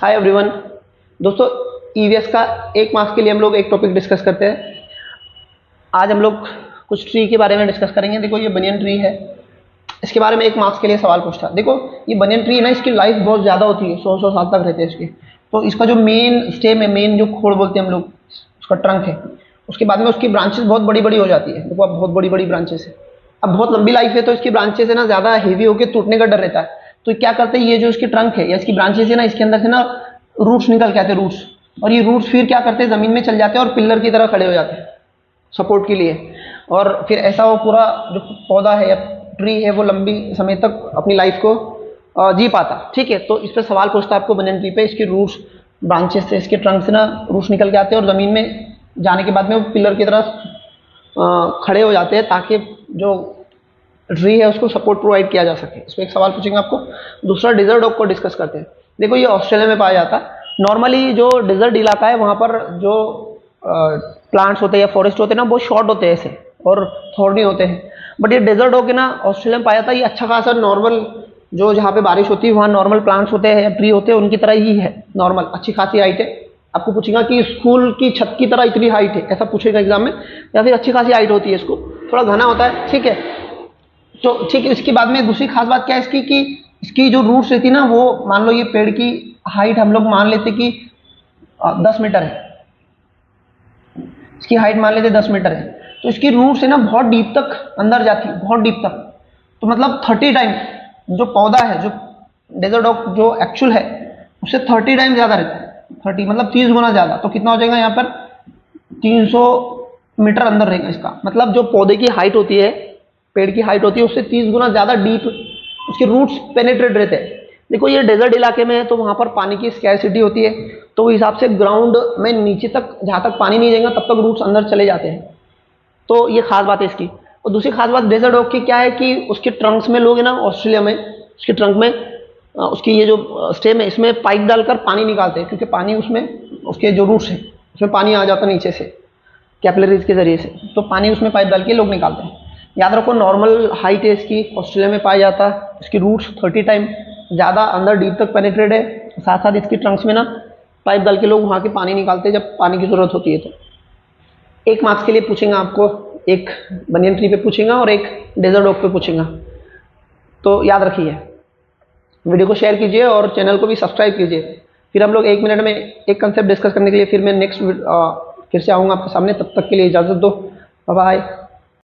हाय everyone दोस्तों EVS का एक मार्क्स के लिए हम लोग एक टॉपिक डिस्कस करते हैं। आज हम लोग कुछ ट्री के बारे में डिस्कस करेंगे। देखो, ये बनियन ट्री है। इसके बारे में एक मार्क्स के लिए सवाल पूछता। देखो, ये बनियन ट्री है ना, इसकी लाइफ बहुत ज़्यादा होती है। सौ सौ साल तक रहते हैं इसकी। तो इसका जो मेन स्टेम है मेन जो खोड़ बोलते हैं हम लोग, उसका ट्रंक है। उसके बाद में उसकी ब्रांचेस बहुत बड़ी बड़ी हो जाती है। देखो, अब बहुत बड़ी बड़ी ब्रांचेस है। अब बहुत लंबी लाइफ है तो इसकी ब्रांचेस है ना, ज़्यादा हेवी होकर टूटने का डर रहता है। तो क्या करते हैं? ये जो इसकी ट्रंक है, या इसकी ब्रांचेस है ना, इसके अंदर से ना रूट्स निकल के आते हैं रूट्स और ये रूट्स फिर क्या करते हैं? ज़मीन में चल जाते हैं और पिल्लर की तरह खड़े हो जाते हैं सपोर्ट के लिए. और फिर ऐसा वो पूरा जो पौधा है या ट्री है, वो लंबी समय तक अपनी लाइफ को जी पाता. ठीक है? तो इस पर सवाल पूछता है आपको बनन ट्री पे, इसके रूट्स ब्रांचेस से, इसके ट्रंक से ना रूट्स निकल के आते हैं और ज़मीन में जाने के बाद में वो पिलर की तरह खड़े हो जाते हैं ताकि जो ट्री है, उसको सपोर्ट प्रोवाइड किया जा सके। इसमें एक सवाल पूछेंगे आपको। दूसरा डिजर्ट डॉग को डिस्कस करते हैं। देखो, ये ऑस्ट्रेलिया में पाया जाता। है नॉर्मली जो डिजर्ट इलाका है, वहाँ पर जो प्लांट्स होते हैं या फॉरेस्ट होते हैं ना बहुत शॉर्ट होते हैं ऐसे, और थोड़े होते हैं। बट ये डेजर्ट होके ना ऑस्ट्रेलिया में पाया जाता है, ये अच्छा खासा नॉर्मल जो जहाँ पे बारिश होती है, वहाँ नॉर्मल प्लांट्स होते हैं या ट्री होते हैं, उनकी तरह ही है नॉर्मल अच्छी खासी हाइट है। आपको पूछेगा कि स्कूल की छत की तरह इतनी हाइट है, ऐसा पूछेगा एग्ज़ाम में, या फिर अच्छी खासी हाइट होती है इसको। थोड़ा घना होता है, ठीक है। तो ठीक है, इसके बाद में दूसरी खास बात क्या है इसकी कि इसकी जो रूट्स रहती ना, वो मान लो ये पेड़ की हाइट हम लोग मान लेते कि दस मीटर है। इसकी हाइट मान लेते दस मीटर है। तो इसकी रूट्स है ना, बहुत डीप तक अंदर जाती है बहुत डीप तक। तो मतलब थर्टी टाइम जो पौधा है, जो डेजर्ट ऑफ़ जो एक्चुअल है, उससे थर्टी टाइम ज़्यादा रहता है। थर्टी मतलब तीस गुना ज़्यादा। तो कितना हो जाएगा यहाँ पर? तीन सौ मीटर अंदर रहेगा इसका। मतलब जो पौधे की हाइट होती है पेड़ की हाइट होती है, उससे तीस गुना ज़्यादा डीप उसके रूट्स पेनेट्रेट रहते हैं। देखो, ये डेजर्ट इलाके में है तो वहाँ पर पानी की स्कैरसिटी होती है तो हिसाब से ग्राउंड में नीचे तक, जहाँ तक पानी नहीं जाएगा, तब तक रूट्स अंदर चले जाते हैं। तो ये खास बात है इसकी। और दूसरी खास बात डेजर्ट ओक की क्या है कि उसके ट्रंक्स में लोग हैं ना ऑस्ट्रेलिया में, उसके ट्रंक में उसकी ये जो स्टेम है, इसमें पाइप डालकर पानी निकालते हैं, क्योंकि पानी उसमें, उसके जो रूट्स हैं, उसमें पानी आ जाता नीचे से कैपलरीज के ज़रिए से। तो पानी उसमें पाइप डाल के लोग निकालते हैं। याद रखो नॉर्मल हाइट है इसकी ऑस्ट्रेलिया में पाया जाता है इसकी रूट्स थर्टी टाइम ज़्यादा अंदर डीप तक पेनिट्रेट है साथ साथ इसकी ट्रंक्स में ना पाइप डाल के लोग वहाँ के पानी निकालते हैं जब पानी की ज़रूरत होती है तो। एक मार्क्स के लिए पूछेंगे आपको, एक बनियन ट्री पे पूछेगा और एक डेजर्ट ऑफ़ पे पूछेगा। तो याद रखिए वीडियो को शेयर कीजिए और चैनल को भी सब्सक्राइब कीजिए। फिर हम लोग एक मिनट में एक कंसेप्ट डिस्कस करने के लिए फिर मैं नेक्स्ट फिर से आऊँगा आपके सामने, तब तक के लिए इजाज़त दो। बाय